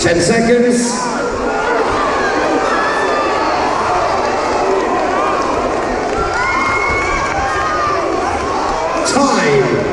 10 seconds. Time.